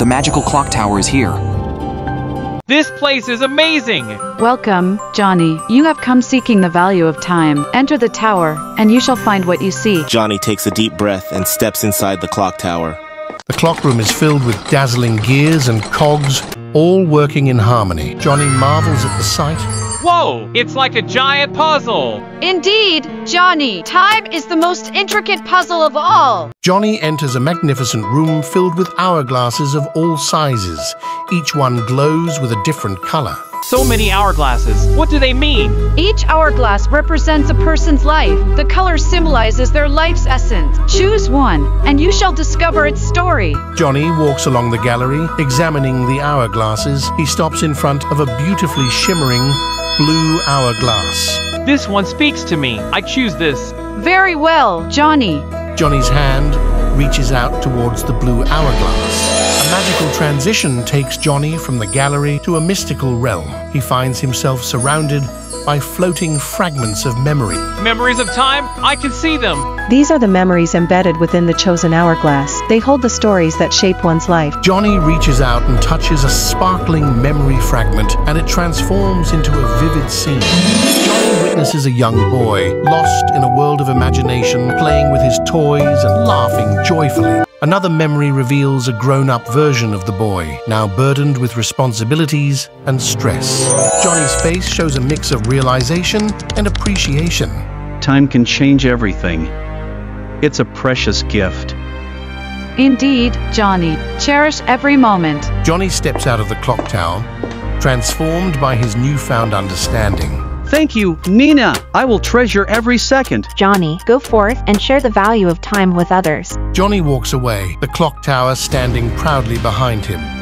The magical clock tower is here. This place is amazing! Welcome, Johnny. You have come seeking the value of time. Enter the tower, and you shall find what you see. Johnny takes a deep breath and steps inside the clock tower. The clock room is filled with dazzling gears and cogs, all working in harmony. Johnny marvels at the sight. Whoa! It's like a giant puzzle! Indeed, Johnny, time is the most intricate puzzle of all. Johnny enters a magnificent room filled with hourglasses of all sizes. Each one glows with a different color. So many hourglasses. What do they mean? Each hourglass represents a person's life. The color symbolizes their life's essence. Choose one, and you shall discover its story. Johnny walks along the gallery, examining the hourglasses. He stops in front of a beautifully shimmering blue hourglass. This one speaks to me. I choose this. Very well, Johnny. Johnny's hand reaches out towards the blue hourglass. A magical transition takes Johnny from the gallery to a mystical realm. He finds himself surrounded by floating fragments of memory. Memories of time? I can see them. These are the memories embedded within the chosen hourglass. They hold the stories that shape one's life. Johnny reaches out and touches a sparkling memory fragment, and it transforms into a vivid scene. Johnny witnesses a young boy, lost in a world of imagination, playing with his toys and laughing joyfully. Another memory reveals a grown up version of the boy, now burdened with responsibilities and stress. Johnny's face shows a mix of realization and appreciation. Time can change everything. It's a precious gift. Indeed, Johnny. Cherish every moment. Johnny steps out of the clock tower, transformed by his newfound understanding. Thank you, Nina. I will treasure every second. Johnny, go forth and share the value of time with others. Johnny walks away, the clock tower standing proudly behind him.